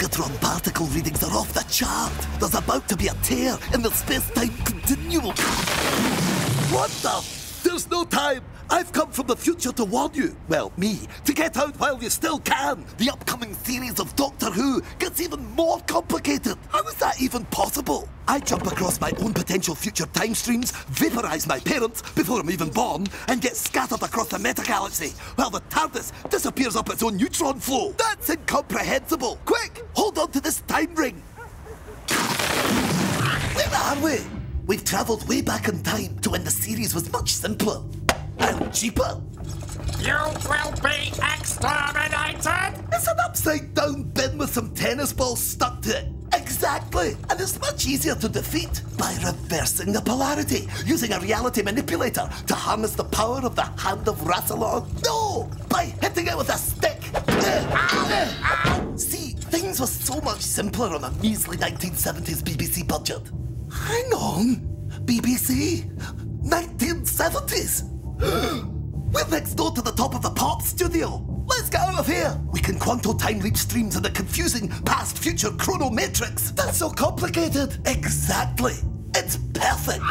neutron particle readings are off the chart. There's about to be a tear in the space-time continuum. What the? There's no time. I've come from the future to warn you. Well, me, to get out while you still can. The upcoming series of Doctor Who gets even more complicated. How is that even possible? I jump across my own potential future time streams, vaporize my parents before I'm even born, and get scattered across the meta-galaxy, while the TARDIS disappears up its own neutron flow. That's incomprehensible. Quick, hold on to this time ring. Where are we? We've travelled way back in time to when the series was much simpler and cheaper. You will be exterminated! It's an upside down bin with some tennis balls stuck to it. Exactly. And it's much easier to defeat by reversing the polarity, using a reality manipulator to harness the power of the Hand of Rassilon. No! By hitting it with a stick. See, things were so much simpler on a measly 1970s BBC budget. Hang on. BBC? 1970s? We're next door to the top of the pop studio. Let's get out of here. Can quanto time leap streams in the confusing past future chronometrics. That's so complicated. Exactly. It's perfect.